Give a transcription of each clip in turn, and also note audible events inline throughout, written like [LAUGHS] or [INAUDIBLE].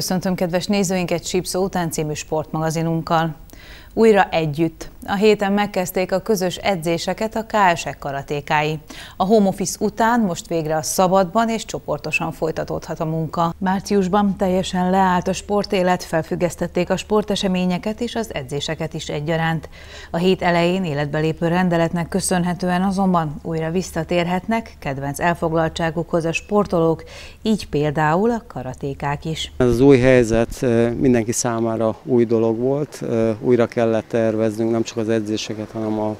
Köszöntöm kedves nézőinket Sípszó után című sportmagazinunkkal. Újra együtt. A héten megkezdték a közös edzéseket a KSE karatékái. A home office után most végre a szabadban és csoportosan folytatódhat a munka. Márciusban teljesen leállt a sportélet, felfüggesztették a sporteseményeket és az edzéseket is egyaránt. A hét elején életbe lépő rendeletnek köszönhetően azonban újra visszatérhetnek kedvenc elfoglaltságukhoz a sportolók, így például a karatékák is. Ez az új helyzet mindenki számára új dolog volt, újra kellett terveznünk nem csak az edzéseket, hanem a,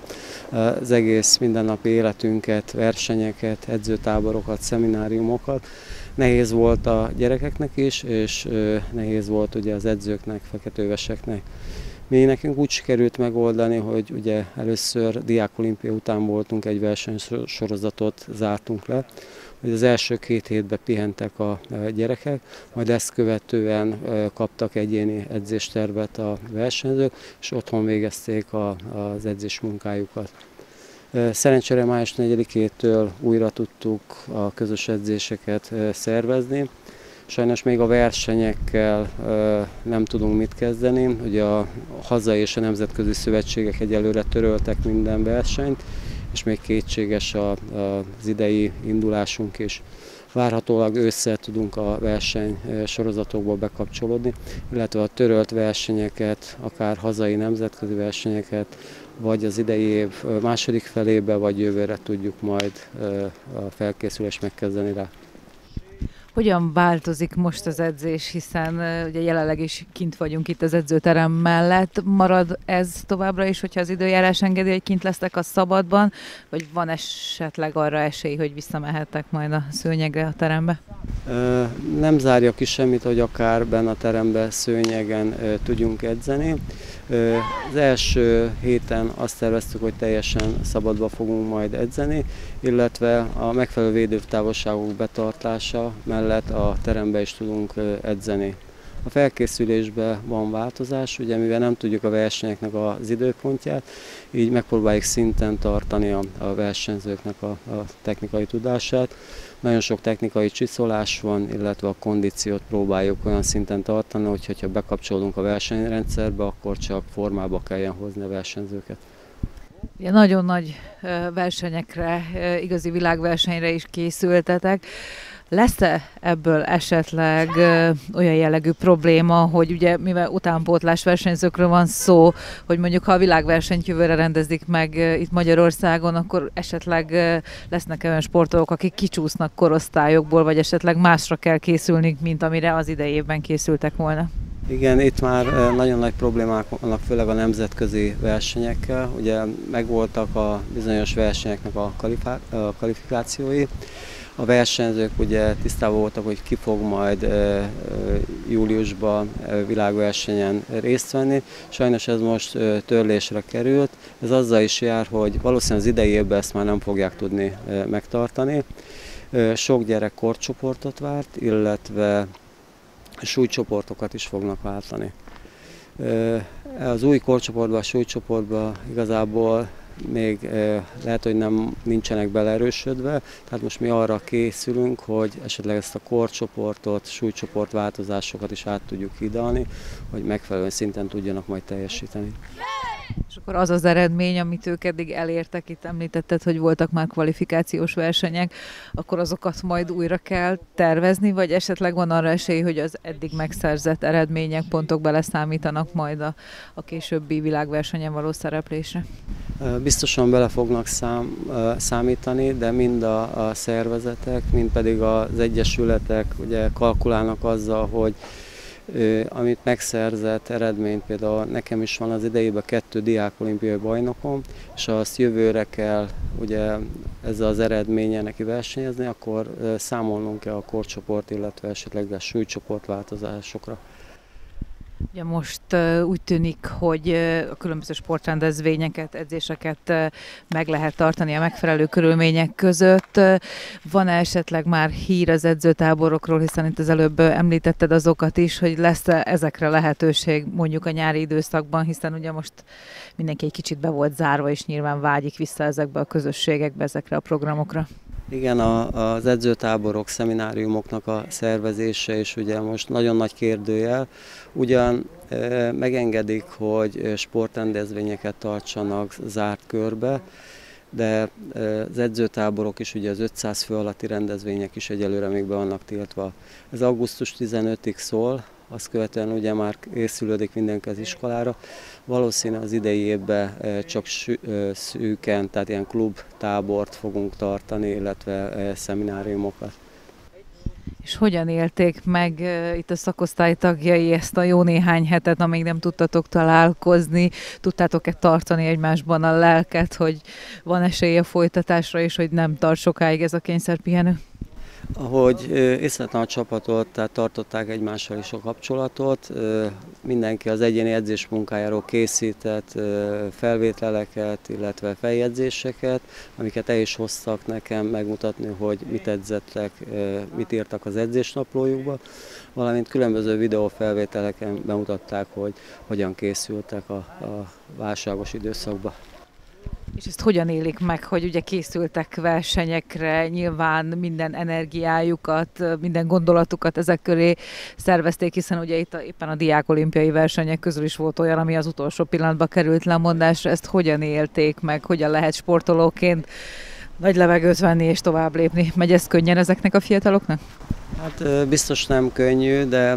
az egész mindennapi életünket, versenyeket, edzőtáborokat, szemináriumokat. Nehéz volt a gyerekeknek is, és nehéz volt ugye az edzőknek, feketőveseknek. Mi nekünk úgy sikerült megoldani, hogy ugye először diákolimpia után voltunk, egy versenysorozatot zártunk le, hogy az első két hétben pihentek a gyerekek, majd ezt követően kaptak egyéni edzéstervet a versenyzők, és otthon végezték az edzés munkájukat. Szerencsére május 4-től újra tudtuk a közös edzéseket szervezni. Sajnos még a versenyekkel nem tudunk mit kezdeni. Ugye a hazai és a nemzetközi szövetségek egyelőre töröltek minden versenyt, és még kétséges a, az idei indulásunk is. Várhatólag ősszel tudunk a verseny sorozatokba bekapcsolódni, illetve a törölt versenyeket, akár hazai nemzetközi versenyeket, vagy az idei év második felébe, vagy jövőre tudjuk majd a felkészülést megkezdeni rá. Hogyan változik most az edzés, hiszen ugye jelenleg is kint vagyunk itt az edzőterem mellett. Marad ez továbbra is, hogyha az időjárás engedi, hogy kint lesztek a szabadban, vagy van esetleg arra esély, hogy visszamehettek majd a szőnyegre a terembe? Nem zárja ki semmit, hogy akár benne a terembe szőnyegen tudjunk edzeni. Az első héten azt terveztük, hogy teljesen szabadba fogunk majd edzeni, illetve a megfelelő védőtávolságok betartása mellett a terembe is tudunk edzeni. A felkészülésben van változás, ugye mivel nem tudjuk a versenyeknek az időpontját, így megpróbáljuk szinten tartani a, a versenyzőknek a, a technikai tudását. Nagyon sok technikai csiszolás van, illetve a kondíciót próbáljuk olyan szinten tartani, hogy ha bekapcsolunk a versenyrendszerbe, akkor csak formába kelljen hozni a versenyzőket. Ugye nagyon nagy versenyekre, igazi világversenyre is készültetek. Lesz-e ebből esetleg olyan jellegű probléma, hogy ugye mivel utánpótlás versenyzőkről van szó, hogy mondjuk ha a világversenyt jövőre rendezik meg itt Magyarországon, akkor esetleg lesznek olyan sportolók, akik kicsúsznak korosztályokból, vagy esetleg másra kell készülni, mint amire az idejében készültek volna? Igen, itt már nagyon nagy problémák vannak, főleg a nemzetközi versenyekkel. Ugye megvoltak a bizonyos versenyeknek a kvalifikációi, a versenyzők ugye tisztában voltak, hogy ki fog majd júliusban világversenyen részt venni. Sajnos ez most törlésre került. Ez azzal is jár, hogy valószínűleg az idei évben ezt már nem fogják tudni megtartani. Sok gyerek korcsoportot várt, illetve súlycsoportokat is fognak váltani. Az új korcsoportban, a súlycsoportban igazából még lehet, hogy nem nincsenek beleerősödve, tehát most mi arra készülünk, hogy esetleg ezt a korcsoportot, súlycsoport változásokat is át tudjuk hidalni, hogy megfelelő szinten tudjanak majd teljesíteni. És akkor az az eredmény, amit ők eddig elértek, itt említetted, hogy voltak már kvalifikációs versenyek, akkor azokat majd újra kell tervezni, vagy esetleg van arra esély, hogy az eddig megszerzett eredmények, pontok beleszámítanak majd a, a későbbi világversenyen való szereplésre? Biztosan bele fognak szám, számítani, de mind a, a szervezetek, mind pedig az egyesületek ugye kalkulálnak azzal, hogy amit megszerzett eredményt, például nekem is van az idejében kettő diákolimpiai bajnokom, és azt jövőre kell ugye ezzel az eredménye neki versenyezni, akkor számolnunk kell a korcsoport, illetve esetleg a súlycsoport változásokra. Ugye most úgy tűnik, hogy a különböző sportrendezvényeket, edzéseket meg lehet tartani a megfelelő körülmények között. Van-e esetleg már hír az edzőtáborokról, hiszen itt az előbb említetted azokat is, hogy lesz -e ezekre lehetőség mondjuk a nyári időszakban, hiszen ugye most mindenki egy kicsit be volt zárva, és nyilván vágyik vissza ezekbe a közösségekbe, ezekre a programokra. Igen, a, az edzőtáborok, szemináriumoknak a szervezése is ugye most nagyon nagy kérdőjel. Ugyan e, megengedik, hogy sportrendezvényeket tartsanak zárt körbe, de az edzőtáborok is, ugye az 500 fő alatti rendezvények is egyelőre még be vannak tiltva. Ez augusztus 15-ig szól, azt követően ugye már készülődik mindenki az iskolára. Valószínű az idei évben csak szűken, tehát ilyen klub tábort fogunk tartani, illetve szemináriumokat. És hogyan élték meg itt a szakosztály tagjai ezt a jó néhány hetet, amíg nem tudtatok találkozni? Tudtátok-e tartani egymásban a lelket, hogy van esély a folytatásra, és hogy nem tart sokáig ez a kényszerpihenő? Ahogy észletem a csapatot, tehát tartották egymással is a kapcsolatot, mindenki az egyéni edzés munkájáról készített felvételeket, illetve feljegyzéseket, amiket el is hoztak nekem megmutatni, hogy mit edzettek, mit írtak az edzésnaplójukba, valamint különböző videófelvételeken bemutatták, hogy hogyan készültek a, a válságos időszakban. És ezt hogyan élik meg, hogy ugye készültek versenyekre, nyilván minden energiájukat, minden gondolatukat ezek köré szervezték, hiszen ugye itt a, éppen a diák olimpiai versenyek közül is volt olyan, ami az utolsó pillanatban került lemondásra. Ezt hogyan élték meg, hogyan lehet sportolóként nagy levegőt venni és tovább lépni? Megy ez könnyen ezeknek a fiataloknak? Hát biztos nem könnyű, de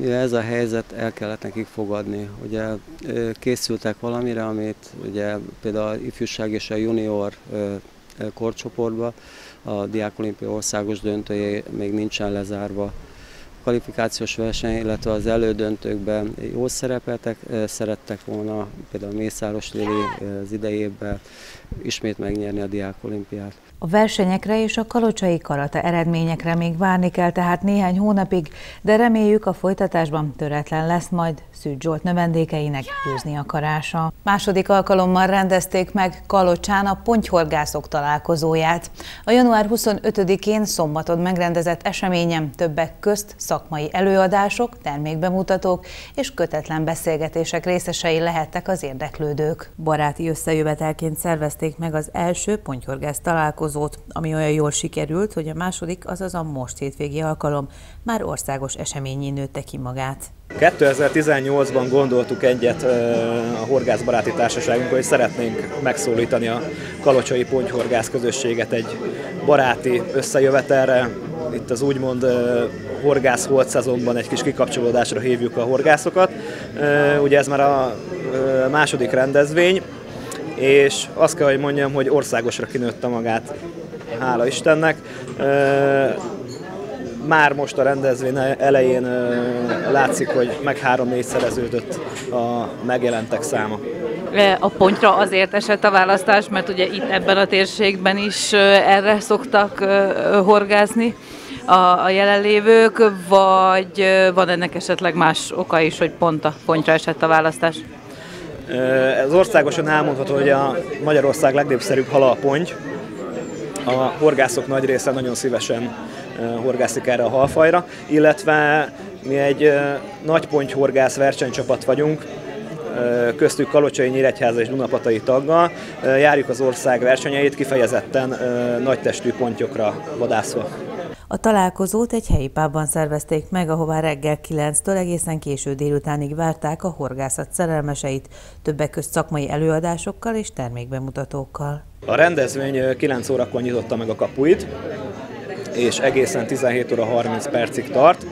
mivel ez a helyzet, el kellett nekik fogadni. Ugye készültek valamire, amit ugye például ifjúság és a junior korcsoportban a Diákolimpia országos döntője még nincsen lezárva. Kvalifikációs verseny, illetve az elődöntőkben jó szerepeltek, szerettek volna például Mészáros Lili az idejében ismét megnyerni a Diákolimpiát. A versenyekre és a kalocsai karata eredményekre még várni kell tehát néhány hónapig, de reméljük a folytatásban töretlen lesz majd Szűcs Zsolt növendékeinek győzni akarása. Második alkalommal rendezték meg Kalocsán a pontyhorgászok találkozóját. A január 25-én szombaton megrendezett eseményen többek közt szakmai előadások, termékbemutatók és kötetlen beszélgetések részesei lehettek az érdeklődők. Baráti összejövetelként szervezték meg az első pontyhorgász találkozót, ami olyan jól sikerült, hogy a második, azaz a most hétvégi alkalom már országos eseményé nőtte ki magát. 2018-ban gondoltuk egyet a Horgászbaráti Társaságunk, hogy szeretnénk megszólítani a Kalocsai Pontyhorgász közösséget egy baráti összejövetelre. Itt az úgymond horgász volt szezonban egy kis kikapcsolódásra hívjuk a horgászokat. Ugye ez már a második rendezvény, és azt kell, hogy mondjam, hogy országosra kinőtte magát, hála Istennek már most a rendezvény elején látszik, hogy meg három-négy szereződött a megjelentek száma. A pontra azért esett a választás, mert ugye itt ebben a térségben is erre szoktak horgázni a, a jelenlévők, vagy van ennek esetleg más oka is, hogy pont a pontra esett a választás? Ez országosan elmondható, hogy a Magyarország legnépszerűbb hala a ponty. A horgászok nagy része nagyon szívesen horgászik erre a halfajra, illetve mi egy nagy horgász versenycsapat vagyunk, köztük Kalocsai, Nyíregyháza és Dunapatai taggal. Járjuk az ország versenyeit kifejezetten nagytestű pontyokra vadászva. A találkozót egy helyi pában szervezték meg, ahová reggel 9-től egészen késő délutánig várták a horgászat szerelmeseit, többek közt szakmai előadásokkal és termékbemutatókkal. A rendezvény 9 órakor nyitotta meg a kapuit, és egészen 17 óra 30 percig tart.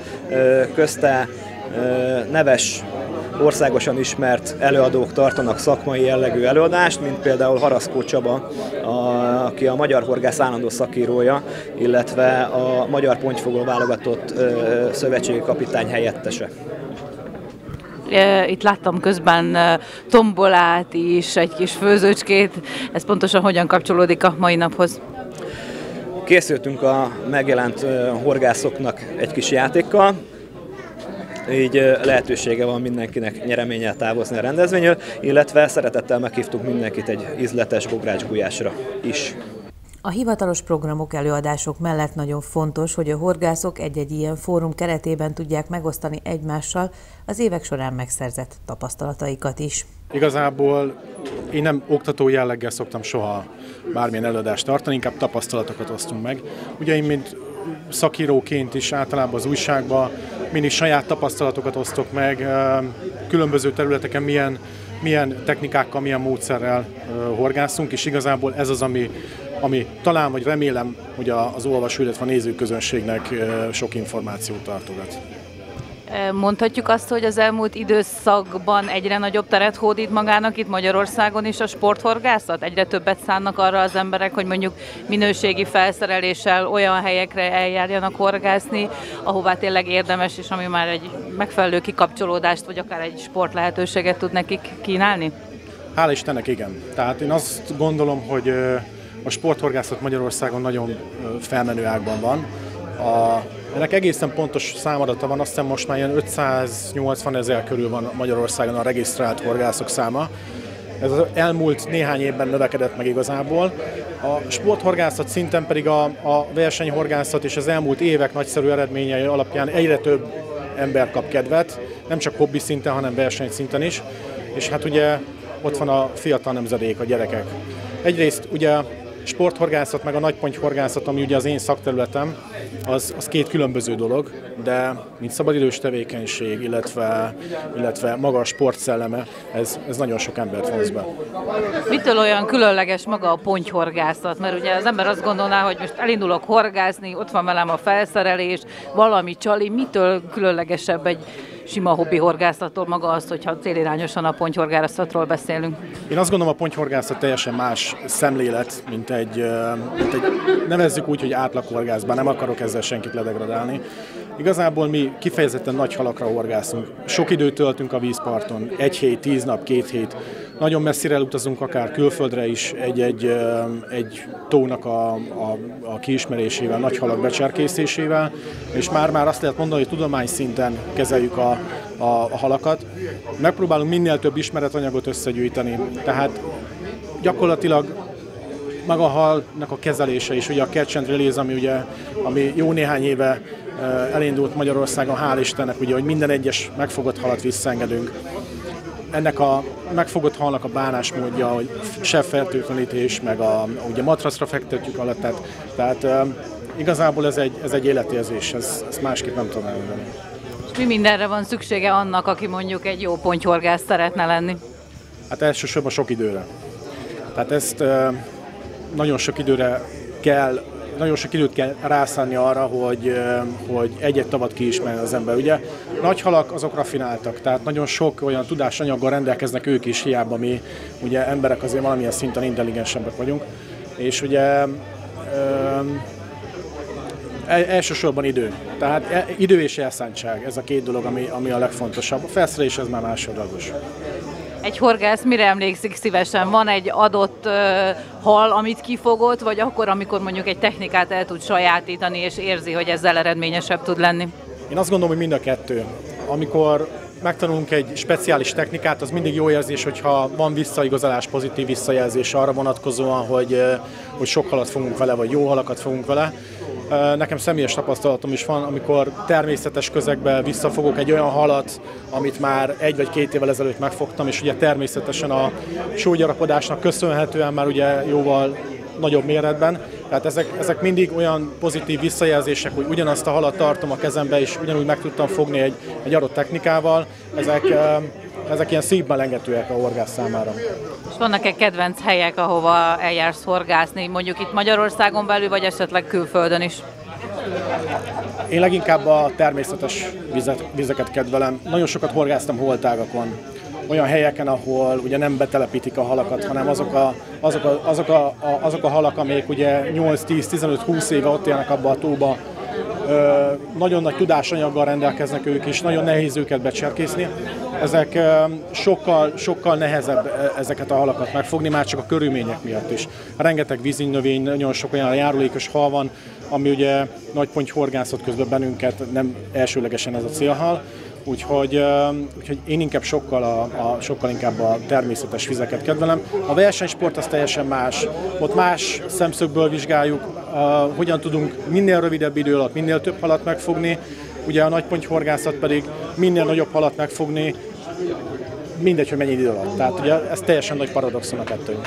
Közte neves országosan ismert előadók tartanak szakmai jellegű előadást, mint például Haraszkó Csaba, a, aki a Magyar Horgász állandó szakírója, illetve a Magyar Pontyfogó válogatott ö, szövetségi kapitány helyettese. Itt láttam közben tombolát is, egy kis főzőcskét. Ez pontosan hogyan kapcsolódik a mai naphoz? Készültünk a megjelent horgászoknak egy kis játékkal, így lehetősége van mindenkinek nyereményel távozni a rendezvényről, illetve szeretettel meghívtuk mindenkit egy ízletes bográcsgulyásra is. A hivatalos programok, előadások mellett nagyon fontos, hogy a horgászok egy-egy ilyen fórum keretében tudják megosztani egymással az évek során megszerzett tapasztalataikat is. Igazából én nem oktató jelleggel szoktam soha bármilyen előadást tartani, inkább tapasztalatokat osztunk meg. Ugye én, mint szakíróként is általában az újságban mindig saját tapasztalatokat osztok meg, különböző területeken milyen, milyen technikákkal, milyen módszerrel horgászunk, és igazából ez az, ami, ami talán, vagy remélem, hogy az olvasó, illetve a nézőközönségnek sok információt tartogat. Mondhatjuk azt, hogy az elmúlt időszakban egyre nagyobb teret hódít magának itt Magyarországon is a sporthorgászat? Egyre többet szánnak arra az emberek, hogy mondjuk minőségi felszereléssel olyan helyekre eljárjanak horgászni, ahová tényleg érdemes, és ami már egy megfelelő kikapcsolódást, vagy akár egy sport lehetőséget tud nekik kínálni? Hál' Istennek igen. Tehát én azt gondolom, hogy a sporthorgászat Magyarországon nagyon felmenő ágban van. A ennek egészen pontos számadata van, azt hiszem most már ilyen 580 ezer körül van Magyarországon a regisztrált horgászok száma. Ez az elmúlt néhány évben növekedett meg igazából. A sporthorgászat szinten pedig a, a versenyhorgászat és az elmúlt évek nagyszerű eredményei alapján egyre több ember kap kedvet, nem csak hobbi szinten, hanem versenyszinten is. És hát ugye ott van a fiatal nemzedék, a gyerekek. Egyrészt ugye sporthorgászat meg a nagypontyhorgászat, ami ugye az én szakterületem, az, az két különböző dolog, de mint szabadidős tevékenység, illetve, illetve maga a sportszelleme, ez, ez nagyon sok embert vonz be. Mitől olyan különleges maga a pontyhorgászat? Mert ugye az ember azt gondolná, hogy most elindulok horgászni, ott van velem a felszerelés, valami csali, mitől különlegesebb egy sima hobbi horgászattól maga az, hogyha célirányosan a pontyhorgászatról beszélünk? Én azt gondolom, a pontyhorgászat teljesen más szemlélet, mint egy, mint egy nevezzük úgy, hogy átlaghorgászban, nem akarok ezzel senkit ledegradálni. Igazából mi kifejezetten nagy halakra horgászunk. Sok időt töltünk a vízparton, egy hét, tíz nap, két hét. Nagyon messzire utazunk akár külföldre is egy-egy egy tónak a, a, a kiismerésével, nagy halak becserkészésével, és már-már azt lehet mondani, hogy tudomány szinten kezeljük a, a, a halakat. Megpróbálunk minél több ismeretanyagot összegyűjteni, tehát gyakorlatilag maga a halnak a kezelése is, ugye a catch and release, ami, ugye, ami jó néhány éve elindult Magyarországon, hál' Istennek, ugye, hogy minden egyes megfogott halat visszaengedünk. Ennek a megfogott halnak a bánásmódja, hogy se fertőtlenítés, meg a, ugye matraszra fektetjük alatt, tehát, tehát igazából ez egy, ez egy életérzés, ez, ezt másképp nem tudom elmondani. Mi mindenre van szüksége annak, aki mondjuk egy jó pontyhorgász szeretne lenni? Hát elsősorban sok időre. Tehát ezt nagyon sok időre kell nagyon sok időt kell rászánni arra, hogy, hogy egy-egy tavat kiismerjen az ember. Ugye nagy halak azok rafináltak, tehát nagyon sok olyan tudásanyaggal rendelkeznek ők is, hiába mi ugye emberek azért valamilyen szinten intelligensebbek vagyunk. És ugye e, elsősorban idő. Tehát e, idő és elszántság, ez a két dolog, ami, ami a legfontosabb. A felszerelés ez már másodlagos egy horgász mire emlékszik szívesen? Van egy adott hal, amit kifogott, vagy akkor, amikor mondjuk egy technikát el tud sajátítani, és érzi, hogy ezzel eredményesebb tud lenni? Én azt gondolom, hogy mind a kettő. Amikor megtanulunk egy speciális technikát, az mindig jó érzés, hogyha van visszaigazolás, pozitív visszajelzés arra vonatkozóan, hogy, hogy sok halat fogunk vele, vagy jó halakat fogunk vele. Nekem személyes tapasztalatom is van, amikor természetes közegbe visszafogok egy olyan halat, amit már egy vagy két évvel ezelőtt megfogtam, és ugye természetesen a sógyarapodásnak köszönhetően már ugye jóval nagyobb méretben. Tehát ezek, ezek mindig olyan pozitív visszajelzések, hogy ugyanazt a halat tartom a kezembe, és ugyanúgy meg tudtam fogni egy, egy adott technikával. Ezek, ezek ilyen lengetőek a horgász számára. És vannak-e kedvenc helyek, ahova eljársz horgászni, mondjuk itt Magyarországon belül, vagy esetleg külföldön is? Én leginkább a természetes vizet, vizeket kedvelem. Nagyon sokat horgáztam holtágakon, olyan helyeken, ahol ugye nem betelepítik a halakat, hanem azok a, azok a, azok a, a, azok a halak, amelyek ugye 8-10-15-20 éve ott élnek abba a tóba, ö, nagyon nagy tudásanyaggal rendelkeznek ők, és nagyon nehéz őket becserkészni. Ezek sokkal, sokkal nehezebb ezeket a halakat megfogni, már csak a körülmények miatt is. Rengeteg vízinnövény, nagyon sok olyan járulékos hal van, ami ugye nagy ponty horgászat közben bennünket nem elsőlegesen ez a célhal, úgyhogy, úgyhogy én inkább sokkal, a, a, sokkal inkább a természetes vizeket kedvelem. A versenysport az teljesen más. Ott más szemszögből vizsgáljuk, uh, hogyan tudunk minél rövidebb idő alatt minél több halat megfogni, ugye a nagypontyhorgászat pedig minél nagyobb halat megfogni, mindegy, hogy mennyi idő alatt. Tehát ugye ez teljesen nagy paradoxon a kettő.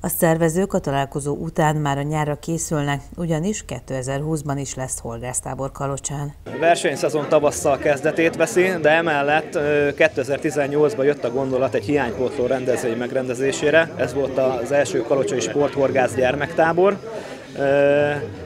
A szervezők a találkozó után már a nyárra készülnek, ugyanis 2020-ban is lesz horgásztábor Kalocsán. A versenyszezon tavasszal kezdetét veszi, de emellett 2018-ban jött a gondolat egy hiánypótló rendezvény megrendezésére. Ez volt az első Kalocsai Sporthorgász gyermektábor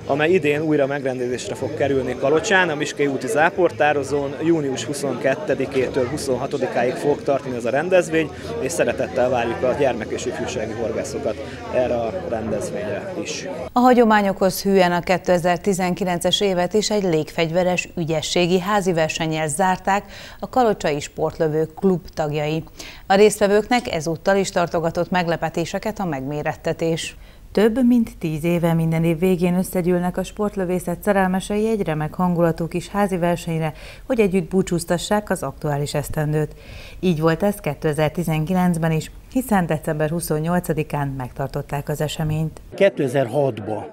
amely idén újra megrendezésre fog kerülni Kalocsán, a Miskei úti záportározón június 22-től 26-áig fog tartani ez a rendezvény, és szeretettel várjuk a gyermek és ifjúsági horgászokat erre a rendezvényre is. A hagyományokhoz hűen a 2019-es évet is egy légfegyveres ügyességi házi versennyel zárták a Kalocsai Sportlövők klub tagjai. A résztvevőknek ezúttal is tartogatott meglepetéseket a megmérettetés. Több mint tíz éve minden év végén összegyűlnek a sportlövészet szerelmesei egy remek hangulatú kis házi versenyre, hogy együtt búcsúztassák az aktuális esztendőt. Így volt ez 2019-ben is, hiszen december 28-án megtartották az eseményt. 2006-ban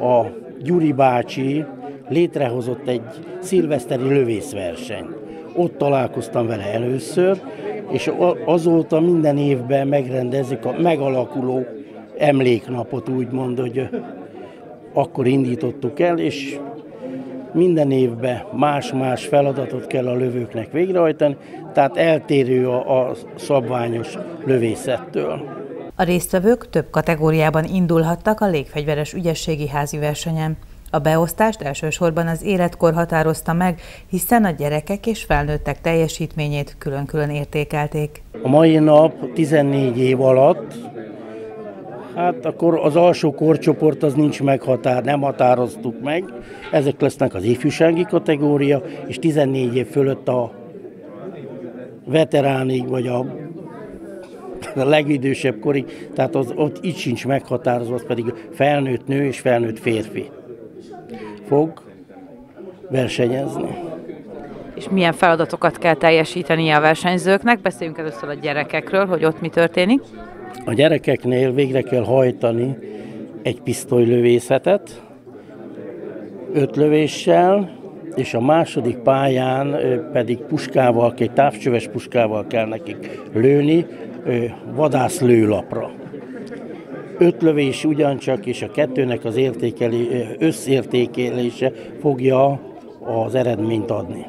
a Gyuri bácsi létrehozott egy szilveszteri lövészverseny. Ott találkoztam vele először, és azóta minden évben megrendezik a megalakuló emléknapot úgymond, hogy akkor indítottuk el, és minden évben más-más feladatot kell a lövőknek végrehajtani, tehát eltérő a, a szabványos lövészettől. A résztvevők több kategóriában indulhattak a légfegyveres ügyességi házi versenyen. A beosztást elsősorban az életkor határozta meg, hiszen a gyerekek és felnőttek teljesítményét külön-külön értékelték. A mai nap 14 év alatt Hát akkor az alsó korcsoport az nincs meghatár, nem határoztuk meg. Ezek lesznek az ifjúsági kategória, és 14 év fölött a veteránig, vagy a, a [LAUGHS] legidősebb korig, tehát az, ott így sincs meghatározva, az pedig felnőtt nő és felnőtt férfi fog versenyezni. És milyen feladatokat kell teljesíteni a versenyzőknek? Beszéljünk először a gyerekekről, hogy ott mi történik. A gyerekeknél végre kell hajtani egy pisztolylövészetet, öt lövéssel, és a második pályán pedig puskával, egy távcsöves puskával kell nekik lőni, vadász lőlapra. Öt lövés ugyancsak, és a kettőnek az értékeli, összértékelése fogja az eredményt adni.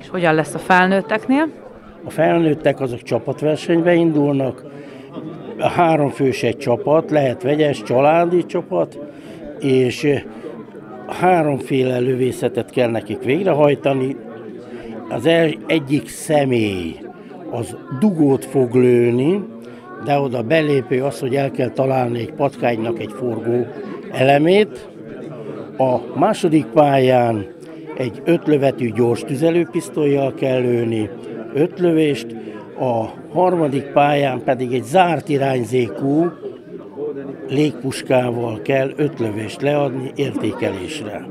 És hogyan lesz a felnőtteknél? A felnőttek azok csapatversenybe indulnak, három fős egy csapat, lehet vegyes, családi csapat, és háromféle lövészetet kell nekik végrehajtani. Az egyik személy az dugót fog lőni, de oda belépő az, hogy el kell találni egy patkánynak egy forgó elemét. A második pályán egy ötlövetű gyors tüzelőpisztolyjal kell lőni, öt lövést, a harmadik pályán pedig egy zárt irányzékú légpuskával kell öt lövést leadni értékelésre.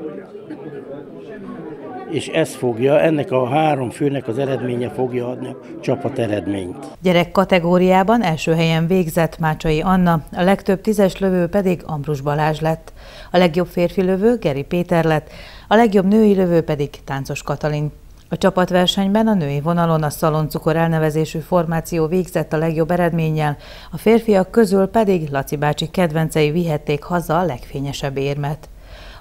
És ez fogja, ennek a három főnek az eredménye fogja adni a csapat eredményt. Gyerek kategóriában első helyen végzett Mácsai Anna, a legtöbb tízes lövő pedig Ambrus Balázs lett. A legjobb férfi lövő Geri Péter lett, a legjobb női lövő pedig Táncos Katalin. A csapatversenyben a női vonalon a szaloncukor elnevezésű formáció végzett a legjobb eredménnyel, a férfiak közül pedig Laci bácsi kedvencei vihették haza a legfényesebb érmet.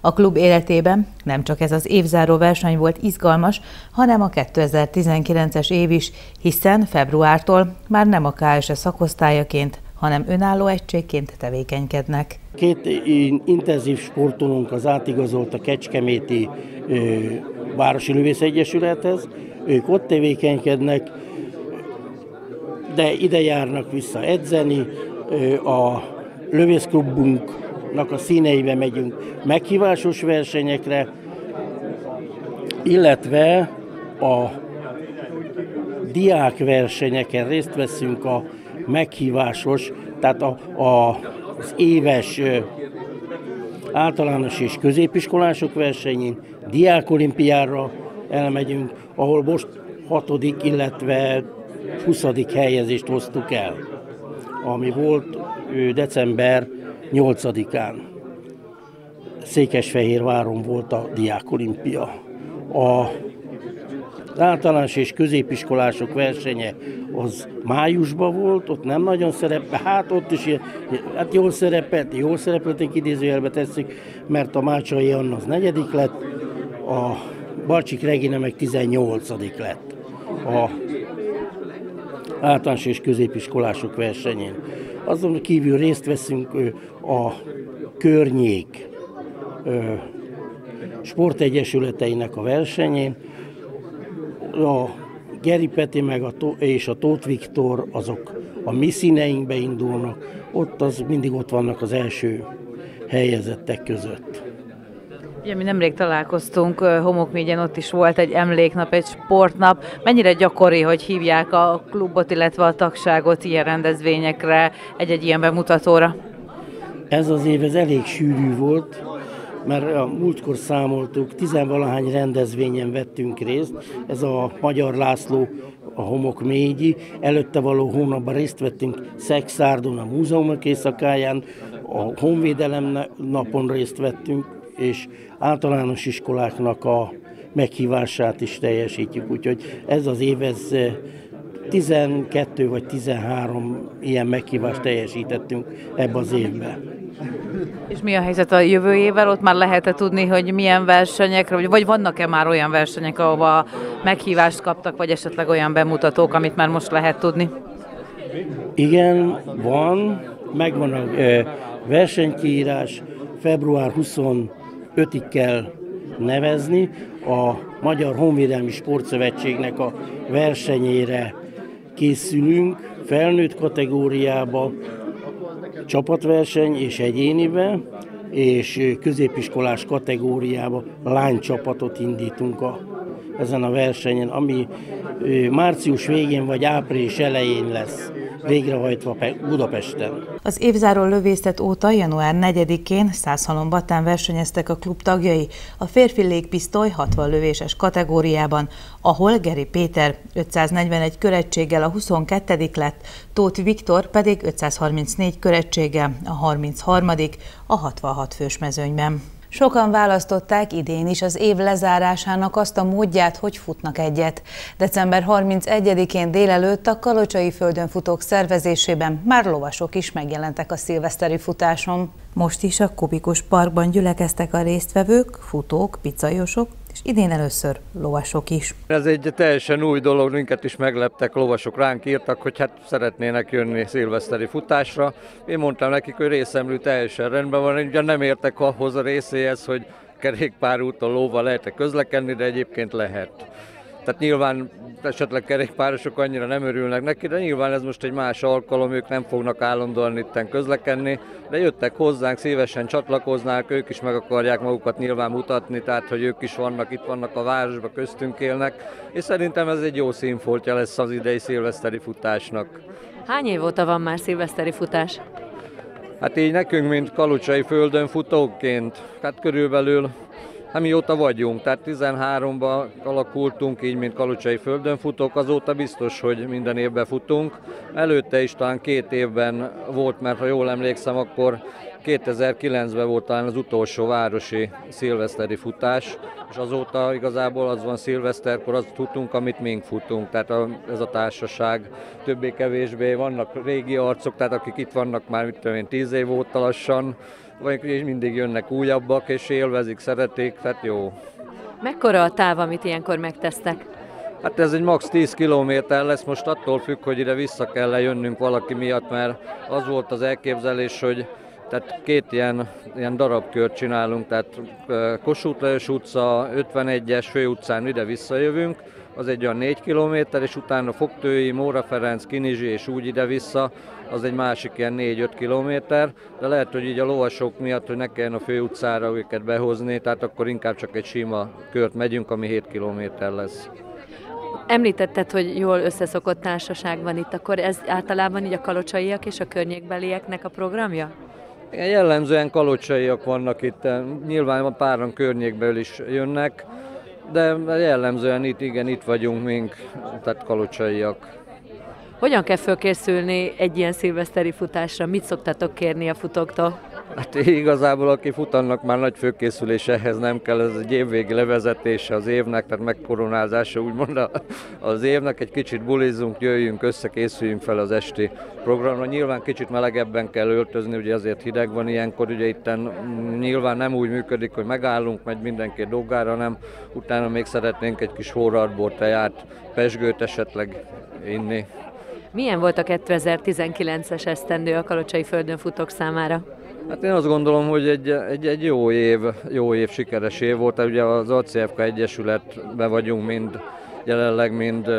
A klub életében nem csak ez az évzáró verseny volt izgalmas, hanem a 2019-es év is, hiszen februártól már nem a KSE szakosztályaként, hanem önálló egységként tevékenykednek. Két intenzív sportolónk az átigazolt a Kecskeméti Városi Lövész Egyesülethez, ők ott tevékenykednek, de ide járnak vissza edzeni, a lövészklubunknak a színeibe megyünk meghívásos versenyekre, illetve a diákversenyeken részt veszünk a meghívásos, tehát a, a, az éves általános és középiskolások versenyén, diákolimpiára elmegyünk, ahol most hatodik, illetve 20. helyezést hoztuk el, ami volt december 8-án. Székesfehérváron volt a Diákolimpia. A általános és középiskolások versenye az májusban volt, ott nem nagyon szerepel, hát ott is hát jól szerepelt, jól szerepelték idézőjelbe tesszük, mert a Mácsai Anna az negyedik lett, a Barcsik Regina meg 18 lett a általános és középiskolások versenyén. Azon kívül részt veszünk a környék sportegyesületeinek a versenyén. A Geri Peti meg a, és a Tóth Viktor azok a mi színeinkbe indulnak, ott az mindig ott vannak az első helyezettek között. Ugye mi nemrég találkoztunk Homokmégyen, ott is volt egy emléknap, egy sportnap. Mennyire gyakori, hogy hívják a klubot, illetve a tagságot ilyen rendezvényekre, egy-egy ilyen bemutatóra? Ez az év ez elég sűrű volt, mert a múltkor számoltuk, tizenvalahány rendezvényen vettünk részt, ez a Magyar László a Homok Mégyi, előtte való hónapban részt vettünk Szexárdon a múzeumok éjszakáján, a Honvédelem napon részt vettünk, és általános iskoláknak a meghívását is teljesítjük. Úgyhogy ez az év, ez 12 eh, vagy 13 ilyen meghívást teljesítettünk ebbe az évben. És mi a helyzet a jövő évvel? Ott már lehet-e tudni, hogy milyen versenyekre, vagy vannak-e már olyan versenyek, ahova meghívást kaptak, vagy esetleg olyan bemutatók, amit már most lehet tudni? Igen, van, megvan a eh, versenykiírás, február 20 ötig kell nevezni. A Magyar Honvédelmi Sportszövetségnek a versenyére készülünk, felnőtt kategóriába, csapatverseny és egyénibe, és középiskolás kategóriába lánycsapatot indítunk a, ezen a versenyen, ami március végén vagy április elején lesz végrehajtva Budapesten. Az évzáró lövészet óta január 4-én Százhalombatán versenyeztek a klub tagjai a férfi légpisztoly 60 lövéses kategóriában, ahol Geri Péter 541 körettséggel a 22 lett, Tóth Viktor pedig 534 körettséggel a 33 a 66 fős mezőnyben. Sokan választották idén is az év lezárásának azt a módját, hogy futnak egyet. December 31-én délelőtt a Kalocsai földön futók szervezésében már lovasok is megjelentek a szilveszteri futáson. Most is a Kubikus Parkban gyülekeztek a résztvevők, futók, pizzajosok, és idén először lovasok is. Ez egy teljesen új dolog, minket is megleptek, lovasok ránk írtak, hogy hát szeretnének jönni szilveszteri futásra. Én mondtam nekik, hogy részemlő teljesen rendben van, ugye nem értek ahhoz a részéhez, hogy kerékpárúton lóval lehet közlekedni, de egyébként lehet. Tehát nyilván esetleg kerékpárosok annyira nem örülnek neki, de nyilván ez most egy más alkalom, ők nem fognak állandóan itten közlekedni, de jöttek hozzánk, szívesen csatlakoznák, ők is meg akarják magukat nyilván mutatni, tehát hogy ők is vannak, itt vannak a városban, köztünk élnek, és szerintem ez egy jó színfoltja lesz az idei szilveszteri futásnak. Hány év óta van már szilveszteri futás? Hát így nekünk, mint kalucsai földön futóként, hát körülbelül Hát mióta vagyunk, tehát 13-ban alakultunk így, mint kalucsai földön futók, azóta biztos, hogy minden évben futunk. Előtte is talán két évben volt, mert ha jól emlékszem, akkor 2009-ben volt talán az utolsó városi szilveszteri futás, és azóta igazából az van szilveszterkor, azt futunk, amit mink futunk, tehát a, ez a társaság többé-kevésbé vannak régi arcok, tehát akik itt vannak már, mit tudom én, tíz év óta lassan, vagy és mindig jönnek újabbak, és élvezik, szeretik, tehát jó. Mekkora a táv, amit ilyenkor megtesztek? Hát ez egy max 10 kilométer lesz, most attól függ, hogy ide vissza kell lejönnünk valaki miatt, mert az volt az elképzelés, hogy tehát két ilyen, ilyen darabkört csinálunk, tehát Kossuth Lajos utca, 51-es főutcán ide visszajövünk, az egy olyan 4 kilométer, és utána Fogtői, Móra Ferenc, Kinizsi és úgy ide-vissza, az egy másik ilyen 4-5 kilométer, de lehet, hogy így a lovasok miatt, hogy ne kelljen a főutcára őket behozni, tehát akkor inkább csak egy sima kört megyünk, ami 7 kilométer lesz. Említetted, hogy jól összeszokott társaság van itt, akkor ez általában így a kalocsaiak és a környékbelieknek a programja? Igen, jellemzően kalocsaiak vannak itt, nyilván a páran környékből is jönnek, de jellemzően itt, igen, itt vagyunk mink, tehát kalocsaiak. Hogyan kell fölkészülni egy ilyen szilveszteri futásra? Mit szoktatok kérni a futóktól? Hát igazából aki fut, annak már nagy főkészülés ehhez nem kell, ez egy évvégi levezetése az évnek, tehát megkoronázása úgymond az évnek, egy kicsit bulizzunk, jöjjünk össze, készüljünk fel az esti programra. Nyilván kicsit melegebben kell öltözni, ugye azért hideg van ilyenkor, ugye itt nyilván nem úgy működik, hogy megállunk, megy mindenki dolgára, nem utána még szeretnénk egy kis forradbort, teját, pesgőt esetleg inni. Milyen volt a 2019-es esztendő a Kalocsai Földön futók számára? Hát én azt gondolom, hogy egy, egy, egy jó év, jó év, sikeres év volt. Ugye az ACFK Egyesületbe vagyunk mind, jelenleg mind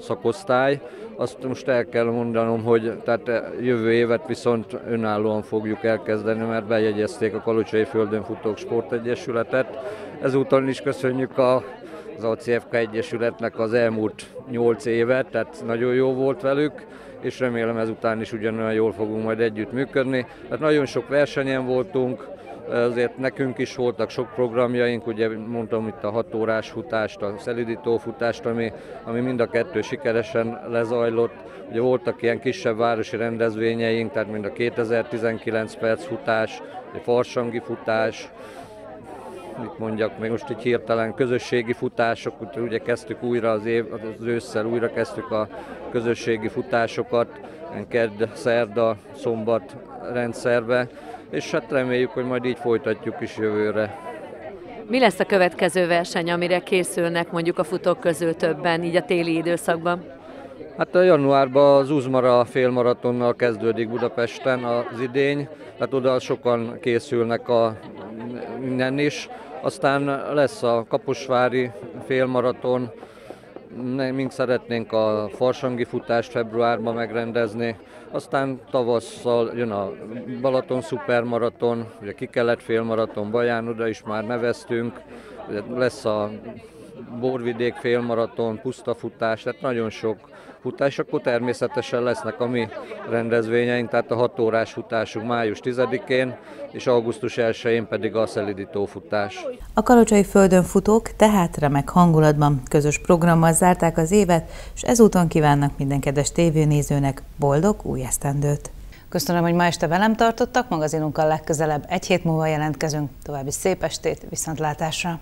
szakosztály. Azt most el kell mondanom, hogy tehát jövő évet viszont önállóan fogjuk elkezdeni, mert bejegyezték a Kalocsai Földön Futók Sportegyesületet. Ezúttal is köszönjük a az ACFK Egyesületnek az elmúlt 8 évet, tehát nagyon jó volt velük és remélem ezután is ugyanolyan jól fogunk majd együtt működni. Hát nagyon sok versenyen voltunk, azért nekünk is voltak sok programjaink, ugye mondtam itt a 6 órás futást, a szelidító futást, ami, ami mind a kettő sikeresen lezajlott. Ugye voltak ilyen kisebb városi rendezvényeink, tehát mind a 2019 perc futás, egy farsangi futás, mit mondjak, még most egy hirtelen közösségi futások, ugye kezdtük újra az, év, az ősszel újra kezdtük a közösségi futásokat, kedd, szerda, szombat rendszerbe, és hát reméljük, hogy majd így folytatjuk is jövőre. Mi lesz a következő verseny, amire készülnek mondjuk a futók közül többen, így a téli időszakban? Hát a januárban az Uzmara félmaratonnal kezdődik Budapesten az idény, tehát oda sokan készülnek a minden is. Aztán lesz a Kaposvári félmaraton, mink szeretnénk a farsangi futást februárban megrendezni, aztán tavasszal jön a Balaton szupermaraton, ugye ki kellett félmaraton, Baján, oda is már neveztünk, lesz a Borvidék félmaraton, pusztafutás, tehát nagyon sok futás, akkor természetesen lesznek a mi rendezvényeink, tehát a 6 órás futásunk május 10-én, és augusztus 1-én pedig a szelidító futás. A kalocsai földön futók tehát remek hangulatban közös programmal zárták az évet, és ezúton kívánnak minden kedves tévénézőnek boldog új esztendőt. Köszönöm, hogy ma este velem tartottak, magazinunkkal legközelebb egy hét múlva jelentkezünk. További szép estét, viszontlátásra!